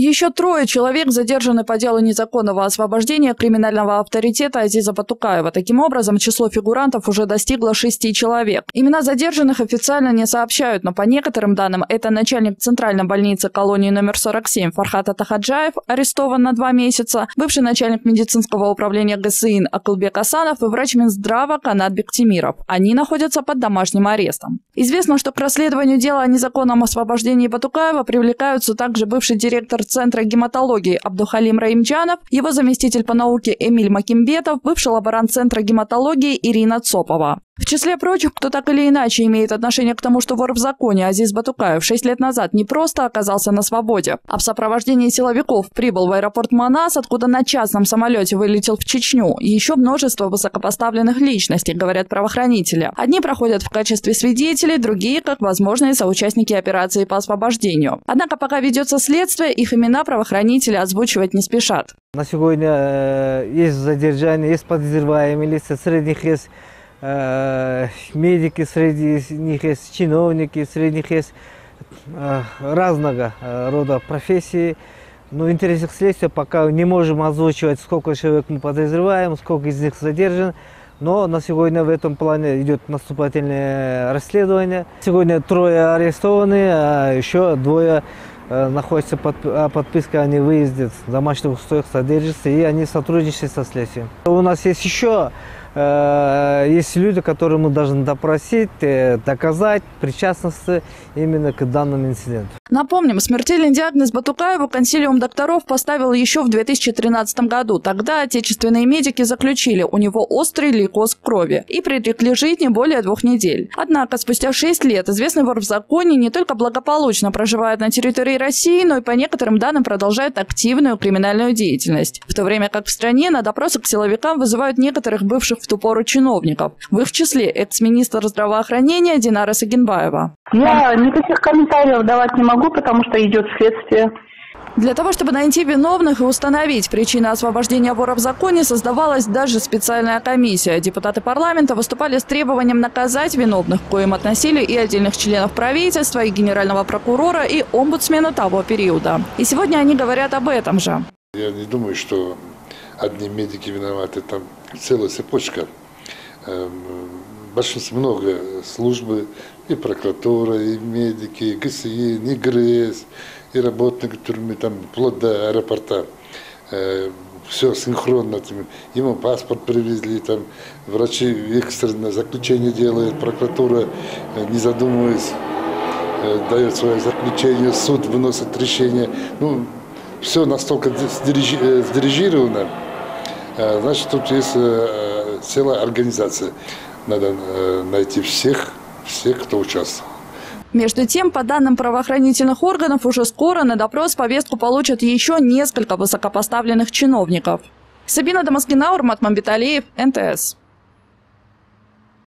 Еще трое человек задержаны по делу незаконного освобождения криминального авторитета Азиза Батукаева. Таким образом, число фигурантов уже достигло шести человек. Имена задержанных официально не сообщают, но по некоторым данным, это начальник Центральной больницы колонии номер 47 Фархат Атахаджаев, арестован на два месяца, бывший начальник медицинского управления ГСИН Акылбек Асанов и врач Минздрава Канат Бектимиров. Они находятся под домашним арестом. Известно, что к расследованию дела о незаконном освобождении Батукаева привлекаются также бывший директор Центра гематологии Абдухалим Раимджанов, его заместитель по науке Эмиль Макимбетов, бывший лаборант Центра гематологии Ирина Цопова. В числе прочих, кто так или иначе имеет отношение к тому, что вор в законе Азиз Батукаев 6 лет назад не просто оказался на свободе, а в сопровождении силовиков прибыл в аэропорт Манас, откуда на частном самолете вылетел в Чечню. Еще множество высокопоставленных личностей, говорят правоохранители. Одни проходят в качестве свидетелей, другие как возможные соучастники операции по освобождению. Однако пока ведется следствие, их имена правоохранители озвучивать не спешат. На сегодня э, есть задержание, есть подозреваемые лица, среди них есть медики, среди них есть чиновники, среди них есть э, разного рода профессии. Но в интересах следствия пока не можем озвучивать, сколько человек мы подозреваем, сколько из них задержан. Но на сегодня в этом плане идет наступательное расследование. Сегодня трое арестованы, а еще двое Э, находятся под а, подпиской о невыезде, в домашних условиях содержатся, и они сотрудничают со следствием. У нас есть еще Э, есть люди, которые мы должны допросить, э, доказать причастность именно к данному инциденту. Напомним, смертельный диагноз Батукаеву консилиум докторов поставил еще в 2013 году. Тогда отечественные медики заключили, у него острый лейкоз крови и предрекли жить не более двух недель. Однако спустя шесть лет известный вор в законе не только благополучно проживает на территории России, но и по некоторым данным продолжает активную криминальную деятельность. В то время как в стране на допросы к силовикам вызывают некоторых бывших в ту пору чиновников. В их числе экс-министр здравоохранения Динара Сагинбаева. Я никаких комментариев давать не могу, потому что идет следствие. Для того, чтобы найти виновных и установить причины освобождения вора в законе, создавалась даже специальная комиссия. Депутаты парламента выступали с требованием наказать виновных, к коим относили и отдельных членов правительства, и генерального прокурора, и омбудсмена того периода. И сегодня они говорят об этом же. Я не думаю, что одни медики виноваты, там целая цепочка. Большинство много службы, и прокуратура, и медики, и ГСИ, и ГРЭС, и работники тюрьмы, там, вплоть до аэропорта. Э, Все синхронно. Ему паспорт привезли, там, врачи экстренное заключение делают, прокуратура, э, не задумываясь, э, дает свое заключение, суд выносит решение. Ну, все настолько сдирижировано, Э, значит, тут есть э, целая организация. Надо э, найти всех, всех, кто участвовал. Между тем, по данным правоохранительных органов, уже скоро на допрос повестку получат еще несколько высокопоставленных чиновников. Сабина Дамаскина, Урмат Мамбиталиев, НТС.